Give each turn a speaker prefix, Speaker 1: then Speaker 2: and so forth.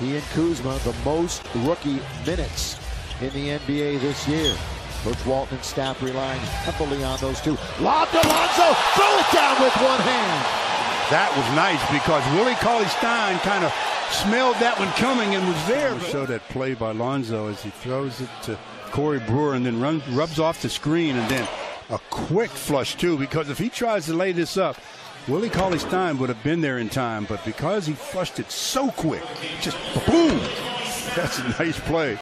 Speaker 1: He and Kuzma, the most rookie minutes in the NBA this year. Coach Walton and staff relying heavily on those two. Lob to Lonzo, throw it down with one hand.
Speaker 2: That was nice because Willie Cauley Stein kind of smelled that one coming and was there. Show that play by Lonzo as he throws it to Corey Brewer and then runs, rubs off the screen and then a quick flush too because if he tries to lay this up, Willie Cauley Stein would have been there in time, but because he flushed it so quick, just boom, that's a nice play.